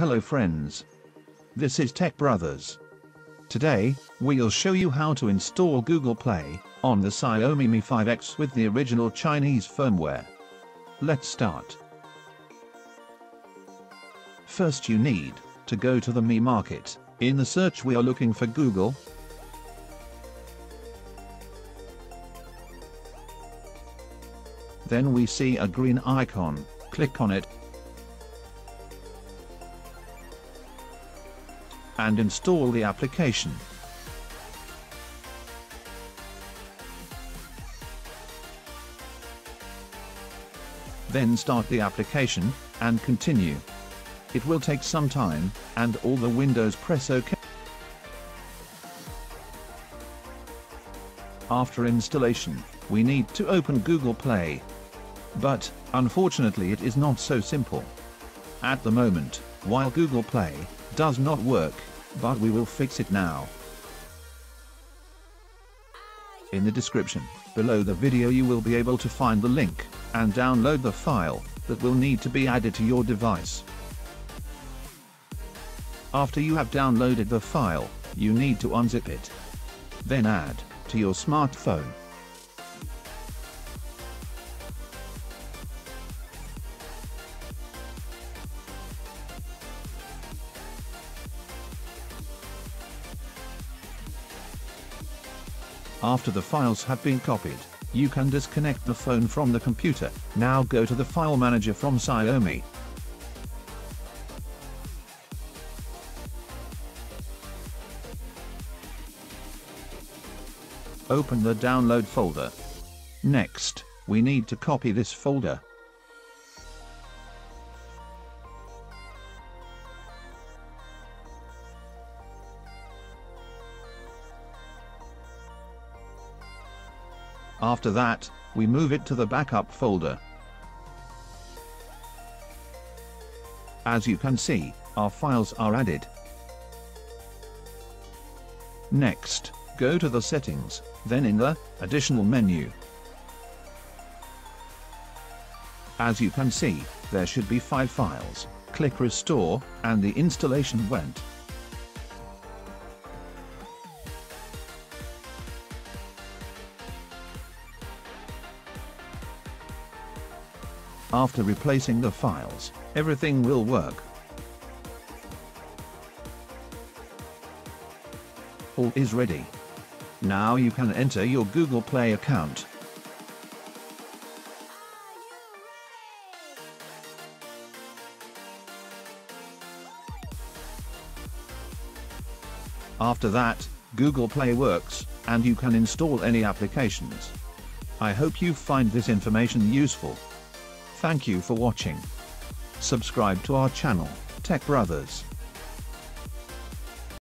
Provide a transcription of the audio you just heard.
Hello friends. This is Tech Brothers. Today, we'll show you how to install Google Play on the Xiaomi Mi 5X with the original Chinese firmware. Let's start. First you need to go to the Mi Market. In the search we are looking for Google. Then we see a green icon, click on it and install the application. Then start the application, and continue. It will take some time, and all the windows press OK. After installation, we need to open Google Play. But, unfortunately it is not so simple. At the moment, while Google Play does not work, but we will fix it now. In the description, below the video you will be able to find the link, and download the file, that will need to be added to your device. After you have downloaded the file, you need to unzip it. Then add, to your smartphone. After the files have been copied, you can disconnect the phone from the computer. Now go to the file manager from Xiaomi. Open the download folder. Next, we need to copy this folder. After that, we move it to the backup folder. As you can see, our files are added. Next, go to the settings, then in the additional menu. As you can see, there should be five files. Click restore, and the installation went. After replacing the files, everything will work. All is ready. Now you can enter your Google Play account. After that, Google Play works, and you can install any applications. I hope you find this information useful. Thank you for watching. Subscribe to our channel, Tech Brothers.